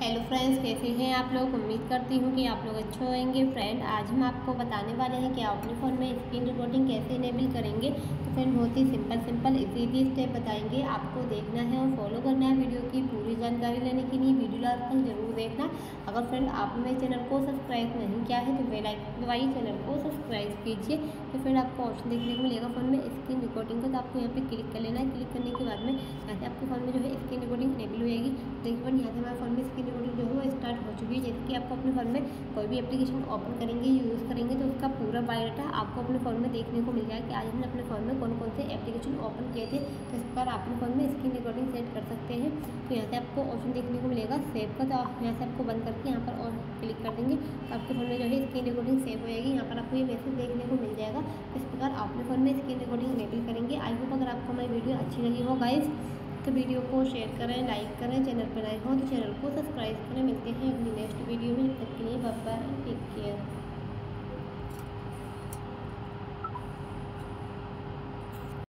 Hello friends कैसे हैं आप लोग? उम्मीद करती हूँ कि आप लोग अच्छे होंगे। फ्रेंड आज हम आपको बताने वाले हैं कि आप अपने फ़ोन में स्क्रीन रिकॉर्डिंग कैसे इनेबल करेंगे। तो फ्रेंड बहुत ही simple simple easy easy step बताएँगे। आपको देखना है और फॉलो करना है वीडियो की पूरी जानकारी लेने के लिए। वीडियो लास्ट तक ज़रूर देखना। अगर फ्रेंड आप मेरे चैनल को सब्सक्राइब नहीं किया है तो बेलाइक दबाइए चैनल को सब्सक्राइब कीजिए। तो फ्रेंड आपको ऑप्शन देखने को मिलेगा फ़ोन में स्क्रीन रिकॉर्डिंग का। तो आपको यहाँ पे क्लिक कर लेना है। क्लिक करने के बाद में आपके फ़ोन में जो है स्क्रीन रिकॉर्डिंग इनेबल हो जाएगी देखिए फ्रेंड यहाँ से हमारे फ़ोन में स्क्रीन रिकॉर्डिंग जो है वो स्टार्ट हो चुकी है। जैसे कि आपको अपने फ़ोन में कोई भी एप्लीकेशन ओपन करेंगे यूज़ करेंगे तो उसका पूरा बायोडाटा आपको अपने फ़ोन में देखने को मिल जाएगा कि आज हमने अपने फ़ोन में कौन कौन से एप्लीकेशन ओपन किए थे। तो इस पर अपने फ़ोन में स्क्रीन रिकॉर्डिंग सेट कर सकते हैं। तो यहाँ से आपको ऑप्शन देखने को मिलेगा सेव का। तो आप यहाँ से आपको बंद करके यहाँ पर और क्लिक कर देंगे। तो आपके फ़ोन में जो है स्क्रीन रिकॉर्डिंग सेव हो जाएगी। यहाँ पर आपको ये मैसेज देखने को मिल जाएगा। इस प्रकार अपने फ़ोन में स्क्रीन रिकॉर्डिंग इनेबल करेंगे। आई होप अगर आपको हमारी वीडियो अच्छी लगी हो गाइज़ तो वीडियो को शेयर करें, लाइक करें, चैनल पर आए हों तो चैनल को सब्सक्राइब करें। मिलते हैं अपनी नेक्स्ट वीडियो में तक के लिए बाय